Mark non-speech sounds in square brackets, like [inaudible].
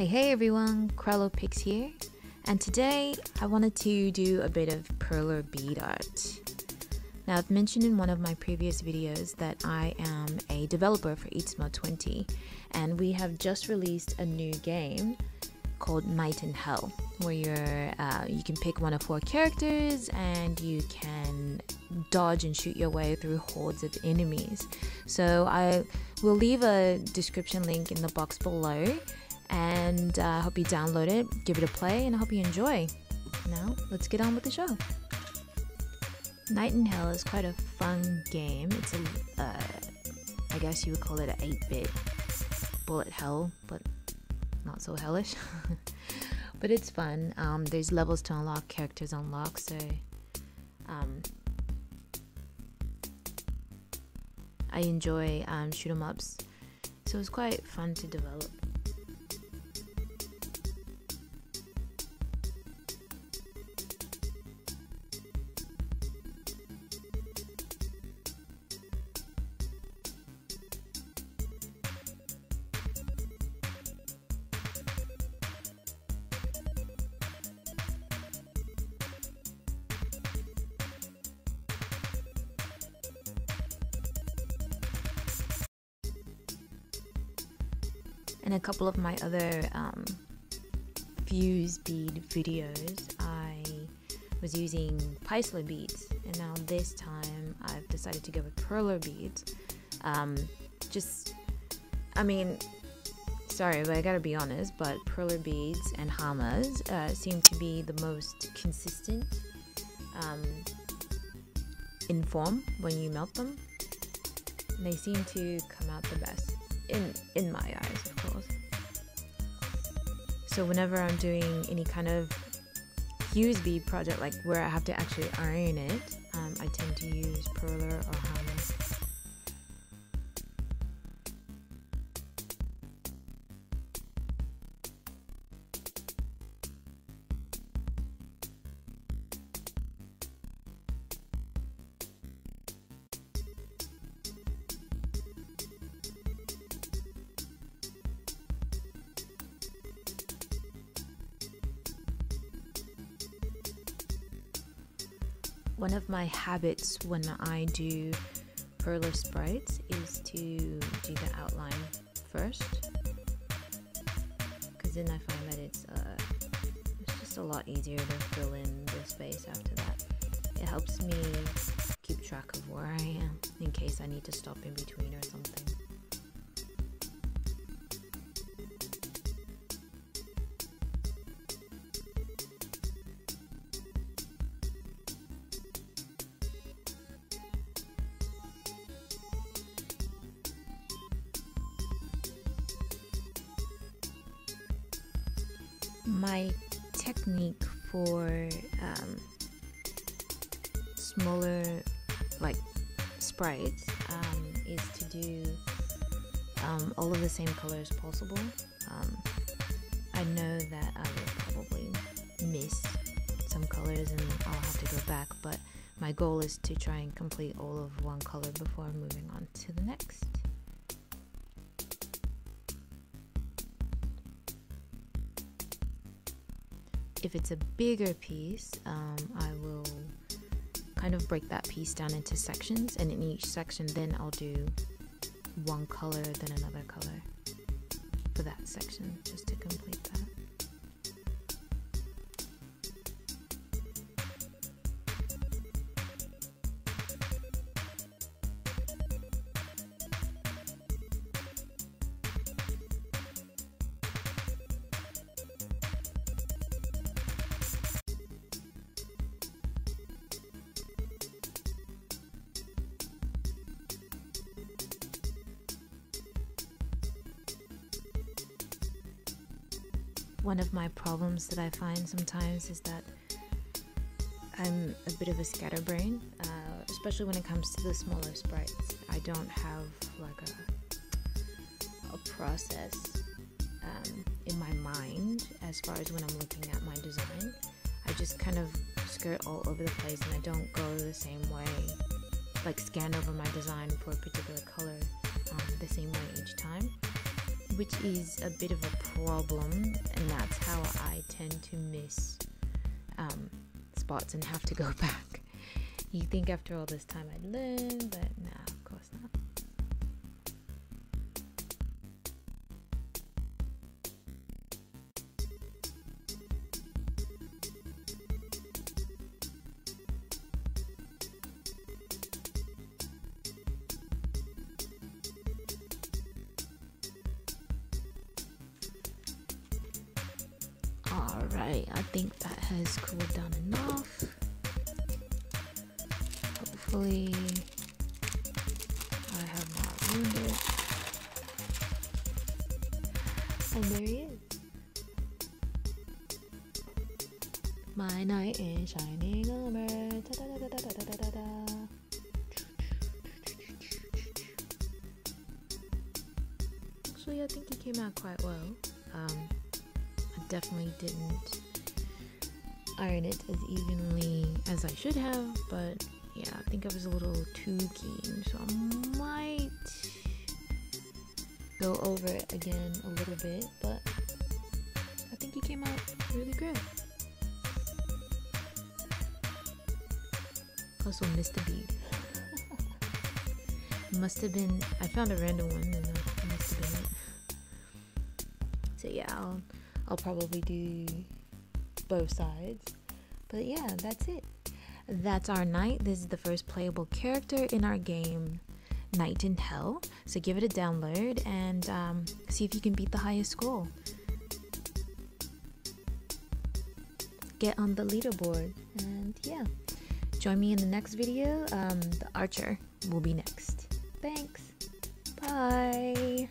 Hey, hey everyone, Cralopix here, and today I wanted to do a bit of perler bead art. Now, I've mentioned in one of my previous videos that I am a developer for Itsumo 20, and we have just released a new game called Knight in Hell, where you're uh, you can pick one of four characters and you can dodge and shoot your way through hordes of enemies. So I will leave a description link in the box below, and I uh, hope you download it, give it a play, and I hope you enjoy. Now let's get on with the show. Knight in Hell is quite a fun game. It's a, uh, I guess you would call it an 8-bit bullet hell, but not so hellish. [laughs] but it's fun. Um, there's levels to unlock, characters unlock, so um, I enjoy um, shoot 'em ups. So it's quite fun to develop. In a couple of my other um, fuse bead videos, I was using Paisley beads, and now this time I've decided to go with perler beads. Um, just, I mean, sorry, but I gotta be honest, but perler beads and hamas uh, seem to be the most consistent um, in form when you melt them. They seem to come out the best in in my eyes. So whenever I'm doing any kind of bead project, like where I have to actually iron it, um, I tend to use perler or Hama. One of my habits when I do perler sprites is to do the outline first because then I find that it's uh, it's just a lot easier to fill in the space after that. It helps me keep track of where I am in case I need to stop in between or something. My technique for um, smaller like sprites um, is to do um, all of the same colors possible. Um, I know that I will probably miss some colors and I'll have to go back, but my goal is to try and complete all of one color before moving on to the next. If it's a bigger piece, um, I will kind of break that piece down into sections, and in each section, then I'll do one color, then another color for that section just to complete that. One of my problems that I find sometimes is that I'm a bit of a scatterbrain, uh, especially when it comes to the smaller sprites. I don't have like a, a process um, in my mind as far as when I'm looking at my design. I just kind of skirt all over the place and I don't go the same way, like scan over my design for a particular color um, the same way each time. Which is a bit of a problem, and that's how I tend to miss um, spots and have to go [laughs] back. You think after all this time I'd learn, but nah, Alright, I think that has cooled down enough. Hopefully, I have not ruined it. And there he is. My knight is shining armor. Actually, I think he came out quite well. Um, definitely didn't iron it as evenly as I should have, but yeah, I think I was a little too keen, so I might go over it again a little bit, but I think he came out really good. Also missed a bead. [laughs] must have been I found a random one and that must have been it. So yeah, I'll I'll probably do both sides. But yeah, that's it. That's our knight. This is the first playable character in our game, Knight in Hell. So give it a download and um, see if you can beat the highest score. Get on the leaderboard. And yeah, join me in the next video. Um, the archer will be next. Thanks. Bye.